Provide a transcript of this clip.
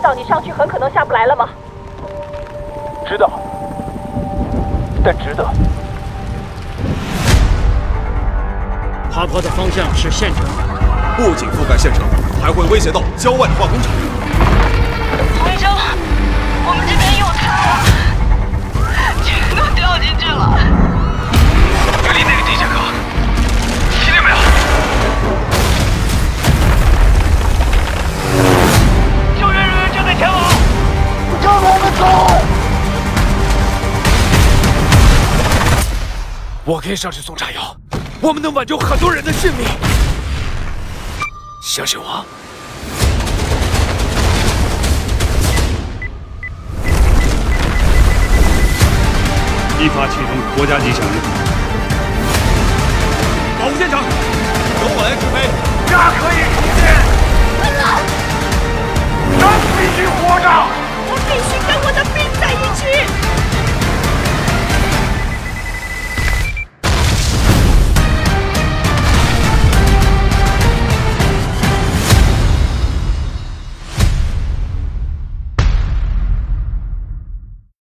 道你上去很可能下不来了吗？知道，但值得。爬坡的方向是县城，不仅覆盖县城，还会威胁到郊外的化工厂。我可以上去送炸药，我们能挽救很多人的性命。相信我。依法启动国家级响应，